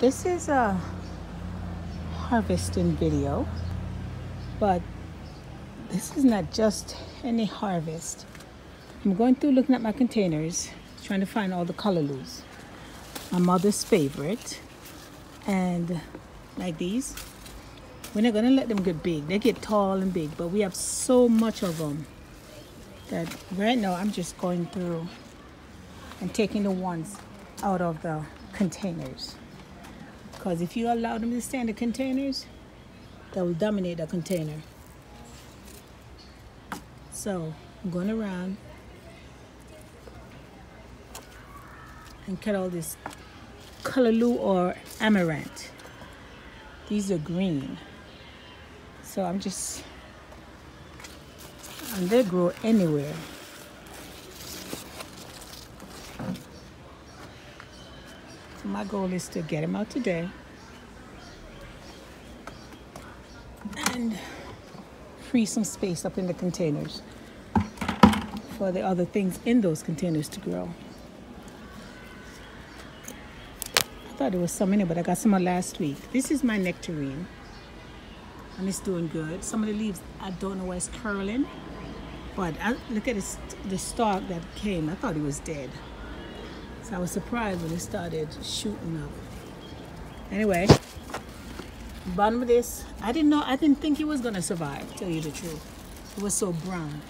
this is a harvesting video, but this is not just any harvest. I'm going through looking at my containers, trying to find all the callaloos. My mother's favorite. And like these, we're not gonna let them get big. They get tall and big, but we have so much of them that right now I'm just going through and taking the ones out of the containers. Because if you allow them to stay in the containers, they will dominate the container. So I'm going around and cut all this callaloo or amaranth. These are green. So I'm just, and they grow anywhere. My goal is to get them out today and free some space up in the containers for the other things in those containers to grow. I thought there was some in it, but I got some last week. This is my nectarine and it's doing good. Some of the leaves, I don't know why it's curling, but I, look at this, the stalk that came. I thought it was dead. So I was surprised when it started shooting up. Anyway, bottom of this, I didn't know, I didn't think it was gonna survive, tell you the truth. It was so brown.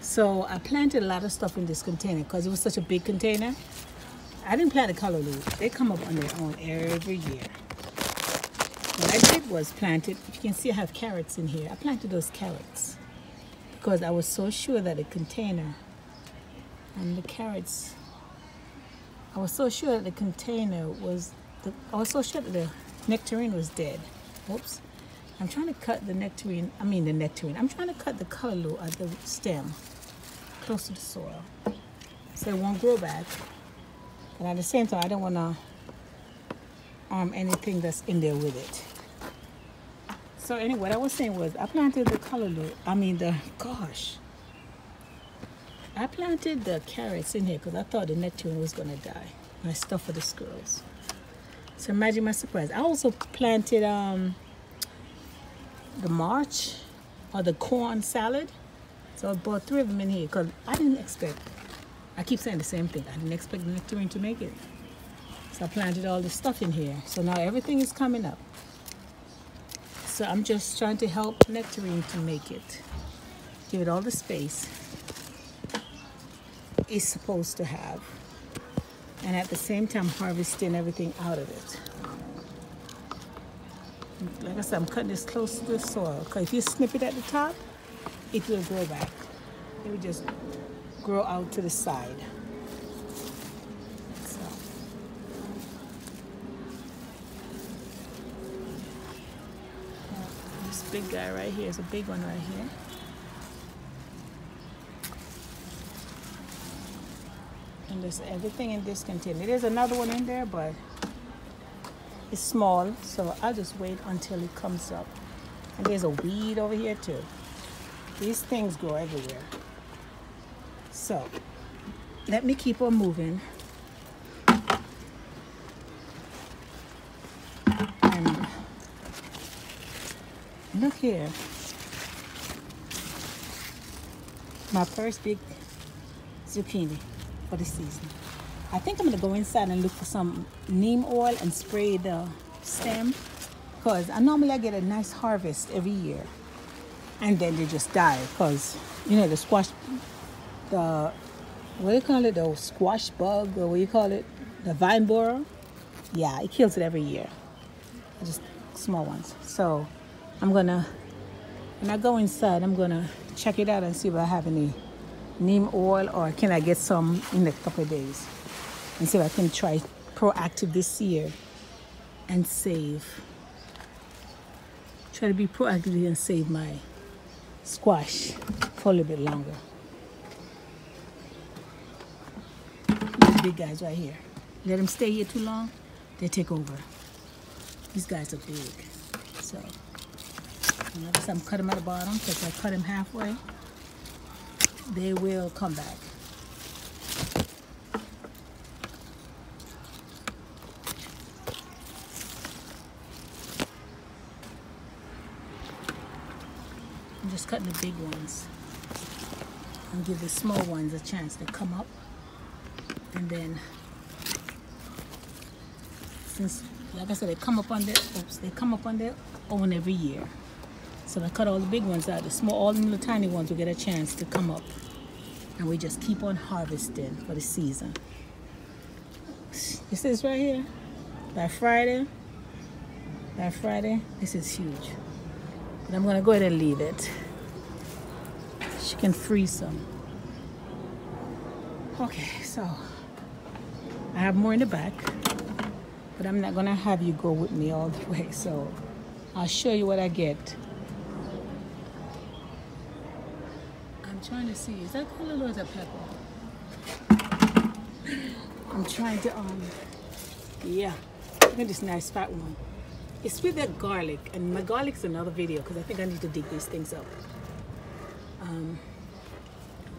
So I planted a lot of stuff in this container because it was such a big container. I didn't plant the callaloo. They come up on their own every year. What I did was planted, if you can see I have carrots in here. I planted those carrots because I was so sure that the container and the carrots I was so sure that the container was, the, I was so sure that the nectarine was dead. Oops. I'm trying to cut the nectarine, I mean the nectarine, I'm trying to cut the callaloo at uh, the stem, close to the soil, so it won't grow back. And at the same time, I don't want to harm anything that's in there with it. So anyway, what I was saying was, I planted the callaloo, I mean the, gosh, I planted the carrots in here because I thought the nectarine was going to die. My stuff for the squirrels. So imagine my surprise. I also planted um, the mâche or the corn salad. So I bought three of them in here because I didn't expect, I keep saying the same thing. I didn't expect the nectarine to make it. So I planted all this stuff in here. So now everything is coming up. So I'm just trying to help nectarine to make it. Give it all the space is supposed to have and at the same time harvesting everything out of it. Like I said, I'm cutting this close to the soil because if you snip it at the top, it will grow back. It will just grow out to the side. This big guy right here is a big one right here. There's everything in this container. There's another one in there, but it's small, so I'll just wait until it comes up. And there's a weed over here too. These things grow everywhere. So, let me keep on moving. And look here. My first big zucchini for the season. I think I'm gonna go inside and look for some neem oil and spray the stem because I normally I get a nice harvest every year and then they just die because you know the squash the what do you call it the squash bug or what do you call it the vine borer? Yeah it kills it every year. Just small ones. So I'm gonna when I go inside I'm gonna check it out and see if I have any neem oil or can I get some in a couple days? And see if I can try proactive this year and save. Try to be proactive and save my squash for a little bit longer. These big guys right here. Let them stay here too long they take over. These guys are big. So I'm cut them at the bottom because I cut them halfway they will come back. I'm just cutting the big ones. And give the small ones a chance to come up. And then since like I said they come up on their oops they come up on their own every year. So I cut all the big ones out. The small, all the little tiny ones will get a chance to come up. And we just keep on harvesting for the season. This right here? By Friday, by Friday, this is huge. But I'm gonna go ahead and leave it. She can freeze some. Okay, so I have more in the back, but I'm not gonna have you go with me all the way. So I'll show you what I get. I'm trying to see, is that callaloo or is that pepper? I'm trying to, um, yeah, look at this nice fat one. It's with that garlic, and my garlic's another video because I think I need to dig these things up. Um,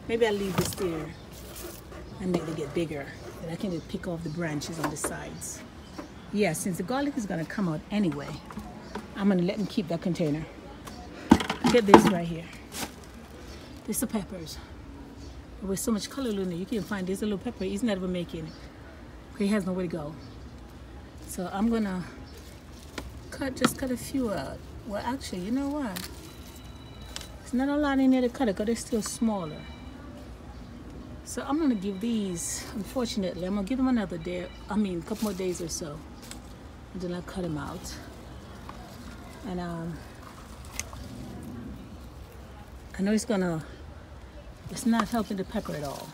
maybe I'll leave this there and make it get bigger. And I can just pick off the branches on the sides. Yeah, since the garlic is gonna come out anyway, I'm gonna let them keep that container. Get this right here. This is peppers. With so much callaloo there, you can find this little pepper. He's not even making it. He has nowhere to go. So I'm gonna cut, just cut a few out. Well, actually, you know what? It's not a lot in there to cut it because they're still smaller. So I'm gonna give these, unfortunately, I'm gonna give them another day, I mean, a couple more days or so. And then I'll cut them out. And um, I know it's gonna, it's not helping the pepper at all.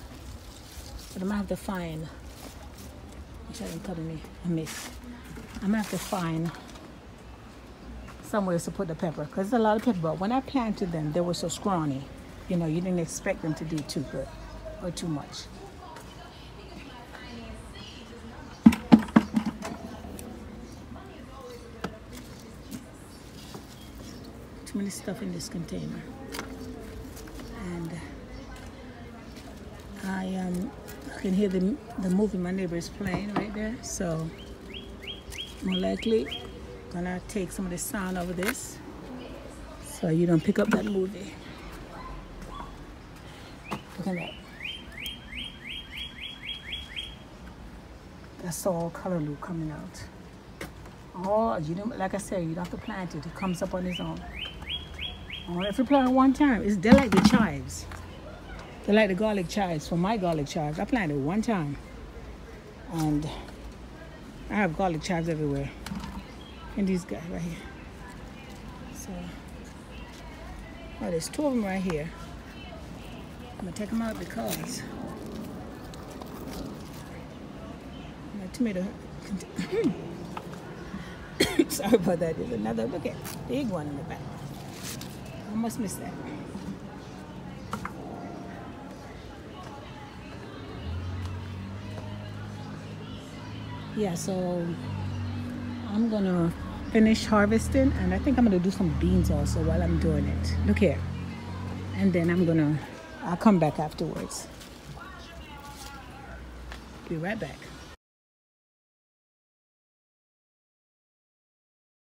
But I'm gonna have to find, which I didn't cut any, I missed. I'm gonna have to find somewhere to put the pepper because there's a lot of pepper. But when I planted them, they were so scrawny. You know, you didn't expect them to do too good or too much. Too many stuff in this container. And I um, can hear the, the movie my neighbor is playing right there. So more likely gonna take some of the sound over this so you don't pick up that movie. Look at that. That's all callaloo coming out. Oh, you don't like I said, you don't have to plant it. It comes up on its own. Only if you plant it one time. It's they're like the chives. Like the garlic chives for my garlic chives. I planted one time. And I have garlic chives everywhere and these guys right here. So, oh, there's two of them right here. I'm gonna take them out because my tomato. Sorry about that. There's another. Look at big one in the back. I almost missed that. Yeah, so I'm gonna finish harvesting and I think I'm gonna do some beans also while I'm doing it. Look here. And then I'm gonna, I'll come back afterwards. Be right back.